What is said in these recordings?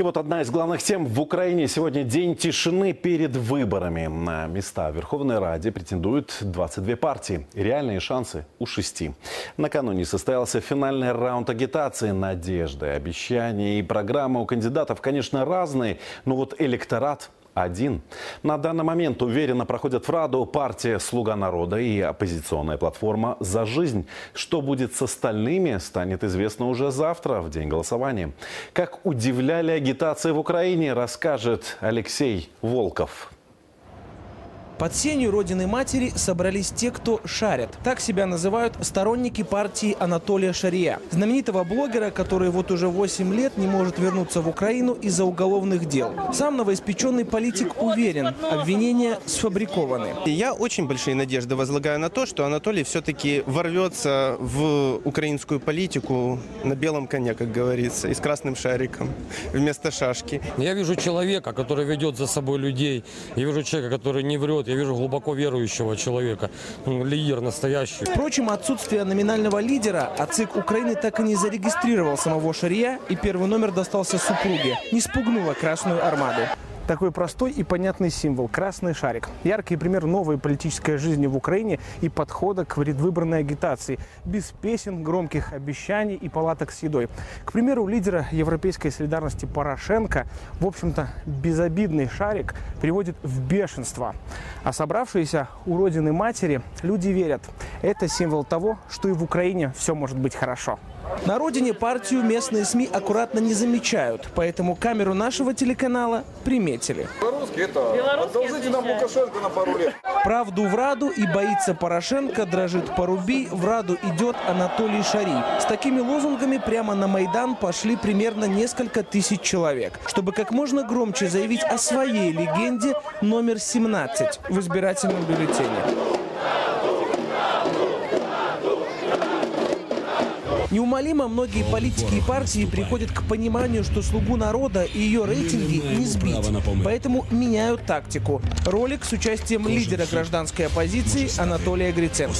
И вот одна из главных тем в Украине сегодня день тишины перед выборами. На места в Верховной Раде претендуют 22 партии. Реальные шансы у шести. Накануне состоялся финальный раунд агитации. Надежды, обещания и программы у кандидатов, конечно, разные, но вот электорат один. На данный момент уверенно проходят в Раду партия «Слуга народа» и оппозиционная платформа «За жизнь». Что будет с остальными, станет известно уже завтра, в день голосования. Как удивляли агитации в Украине, расскажет Алексей Волков. Под сенью Родины Матери собрались те, кто шарят. Так себя называют сторонники партии Анатолия Шария. Знаменитого блогера, который вот уже 8 лет не может вернуться в Украину из-за уголовных дел. Сам новоиспеченный политик уверен, обвинения сфабрикованы. Я очень большие надежды возлагаю на то, что Анатолий все-таки ворвется в украинскую политику на белом коне, как говорится, и с красным шариком вместо шашки. Я вижу человека, который ведет за собой людей. Я вижу человека, который не врет. Я вижу глубоко верующего человека. Ну, Лидер настоящий. Впрочем, отсутствие номинального лидера, а ЦИК Украины так и не зарегистрировал самого Шария, и первый номер достался супруге. Не спугнула Красную Армаду. Такой простой и понятный символ – красный шарик. Яркий пример новой политической жизни в Украине и подхода к предвыборной агитации. Без песен, громких обещаний и палаток с едой. К примеру, лидера европейской солидарности Порошенко, в общем-то, безобидный шарик приводит в бешенство. А собравшиеся у родины матери люди верят. Это символ того, что и в Украине все может быть хорошо. На родине партию местные СМИ аккуратно не замечают, поэтому камеру нашего телеканала приметили. Белорусский это одолжите нам Лукашенко на пару лет. Правду в Раду и боится Порошенко, дрожит Поруби, в Раду идет Анатолий Шари. С такими лозунгами прямо на Майдан пошли примерно несколько тысяч человек, чтобы как можно громче заявить о своей легенде номер 17 в избирательном бюллетене. Неумолимо многие политики и партии приходят к пониманию, что «Слугу народа» и ее рейтинги не сбить. Поэтому меняют тактику. Ролик с участием лидера гражданской оппозиции Анатолия Гриценко.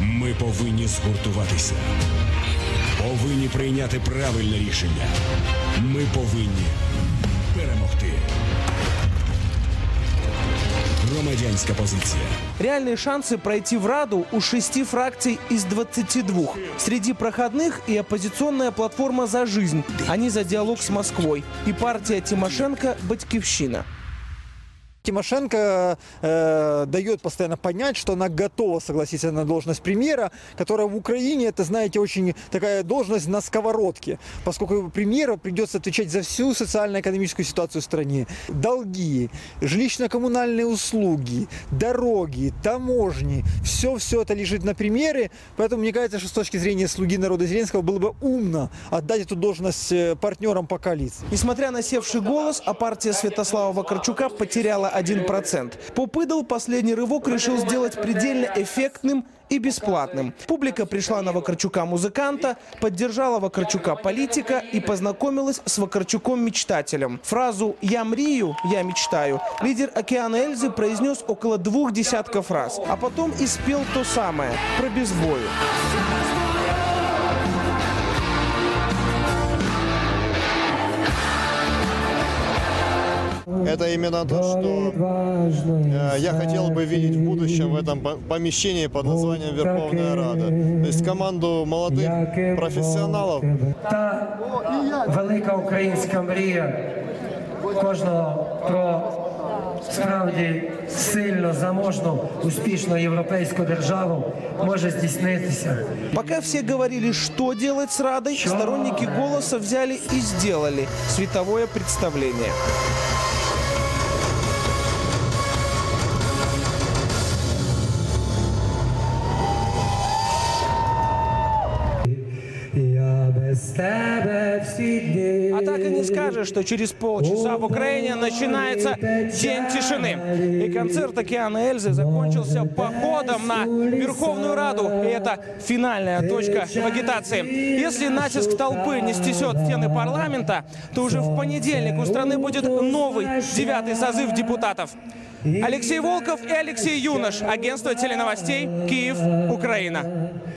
Ми повинні згуртуватися. Повинні прийняти правильне рішення. Ми повинні перемогти. Громадянська позиція. Реальные шансы пройти в Раду у шести фракций из 22. Среди проходных и оппозиционная платформа «За жизнь». Они за диалог с Москвой. И партия Тимошенко «Батькивщина». Тимошенко э, дает постоянно понять, что она готова согласиться на должность премьера, которая в Украине, это, знаете, очень такая должность на сковородке, поскольку премьеру придется отвечать за всю социально-экономическую ситуацию в стране. Долги, жилищно-коммунальные услуги, дороги, таможни, все-все это лежит на премьере, поэтому мне кажется, что с точки зрения слуги народа Зеленского было бы умно отдать эту должность э, партнерам по коалиции. Несмотря на севший голос, а партия Святослава Вакарчука потеряла 1%. Попыдал последний рывок решил сделать предельно эффектным и бесплатным. Публика пришла на Вакарчука-музыканта, поддержала Вакарчука-политика и познакомилась с Вакарчуком-мечтателем. Фразу «Я мрию, я мечтаю» лидер «Океана Эльзы» произнес около двух десятков раз, а потом и спел то самое про безбою. Это именно то, что э, я хотел бы видеть в будущем в этом по- помещении под названием Верховная Рада. То есть команду молодых профессионалов, Та велика українська мрія кожного про справді сильну, заможну, успішну європейську державу може здійснитися. Пока все говорили, что делать с Радой, сторонники «Голоса» взяли и сделали световое представление. А так и не скажешь, что через полчаса в Украине начинается День тишины. И концерт «Океана Эльзы» закончился походом на Верховную Раду. И это финальная точка в агитации. Если натиск толпы не стесет стены парламента, то уже в понедельник у страны будет новый девятый созыв депутатов. Алексей Волков и Алексей Юнош. Агентство теленовостей «Киев, Украина».